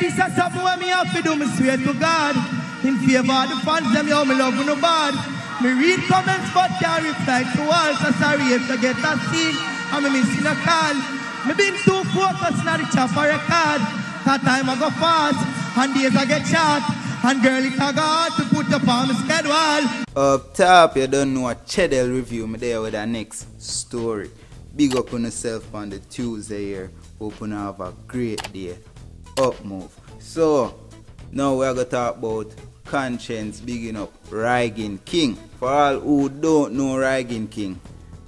This is something where me have to do, me swear to God. In favor of the fans, them yo, me love no bad. Me read comments, but can't reply to all. So sorry if you get a scene, me missing a call. Me been too focused on the chopper record. That time I go fast, and days I get shot. And girl, it a got to put up on my schedule. Up top, you don't know a Chédele review. Me there with the next story. Big up on yourself on the Tuesday here. Hope you have a great day. Up move. So, now we're going to talk about Konshens bigging up Rygin King. For all who don't know Rygin King,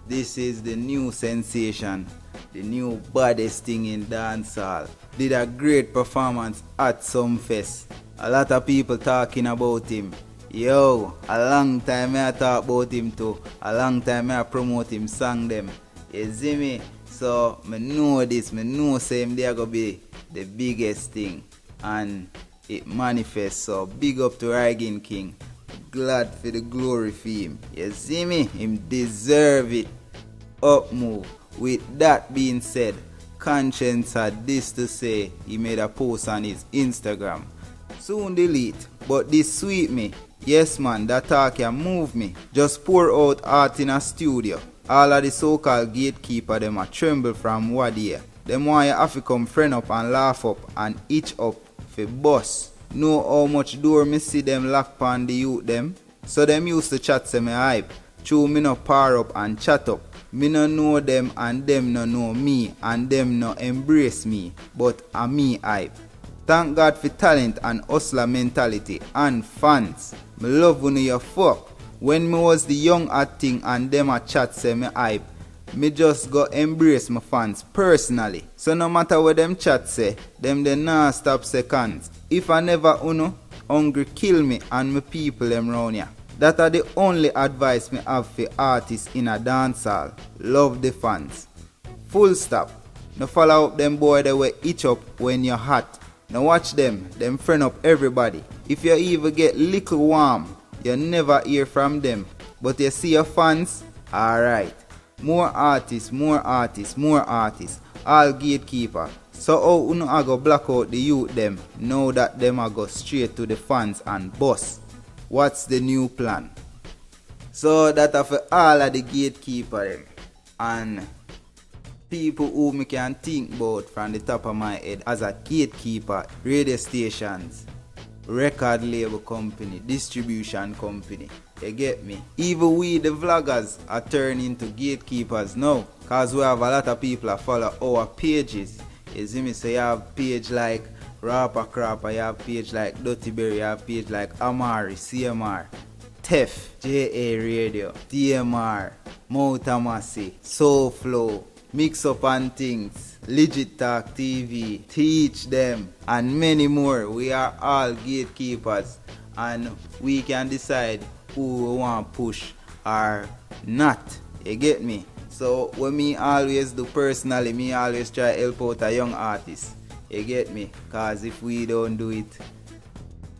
this is the new sensation, the new baddest thing in dancehall. Did a great performance at Sumfest. A lot of people talking about him. Yo, a long time I talk about him too. A long time I promote him song them. You see me? So me know this, me know say him there gonna be the biggest thing. And it manifests. So big up to Rygin King. Glad for the glory for him. You see me? Him deserve it. Up move. With that being said, Konshens had this to say. He made a post on his Instagram. Soon delete, but this sweet me. Yes man, that talk can move me. Just pour out art in a studio. All of the so-called gatekeeper them a tremble from what year. Them want you have to come friend up and laugh up and itch up for boss. Know how much door me see them lock on the youth them? So them used to chat say me hype. True me no par up and chat up. Me no know them and them no know me and them no embrace me. But a me hype. Thank God for talent and hustler mentality and fans. Me love when you fuck. When me was the young acting and them a chat say me hype, me just go embrace my fans personally. So no matter what them chat say, them they nah stop seconds. If I never uno, hungry kill me and my people them round here. That are the only advice me have for artists in a dancehall. Love the fans. Full stop. No follow up them boy they will itch up when you're hot. Now watch them, them friend up everybody. If you even get little warm, you never hear from them. But you see your fans, alright. More artists, more artists, more artists. All gatekeeper. So how uno I go block out the youth them now that them I go straight to the fans and boss. What's the new plan? So that are for all of the gatekeeper them. And people who me can think about from the top of my head as a gatekeeper, radio stations, record label company, distribution company. You get me? Even we the vloggers are turning into gatekeepers now. Cause we have a lot of people that follow our pages. You see me? So you have page like Rapper Crapper, you have page like Dirty Berry, you have page like Amari, CMR, Tef, JA Radio, DMR, Moutamasi, Soul Flow, Mix Up and Things, Legit Talk TV, Teach Them, and many more. We are all gatekeepers and we can decide who want push or not. You get me? So what me always do personally, me always try help out a young artist. You get me? Cause if we don't do it,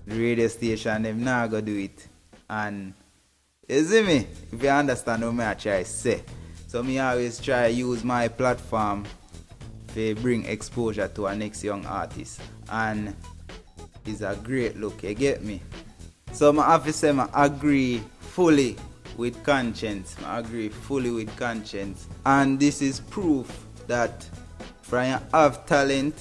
the radio station them not gonna do it. And you see me? If you understand what me I try say. So me always try use my platform to bring exposure to a next young artist. And it's a great look, you get me? So my have to say I agree fully with Konshens. I agree fully with Konshens. And this is proof that from you have talent,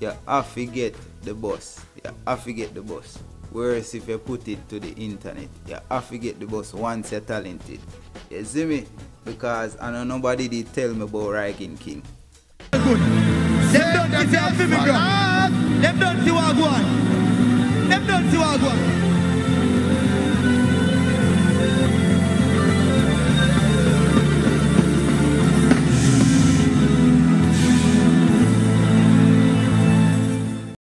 you have to get the boss. You have to get the boss. Whereas if you put it to the internet, you have to get the boss once you're talented. You see me? Because I know nobody did tell me about Rygin King. Good. Them don't see a baby girl. Them don't see what go on. Them don't see.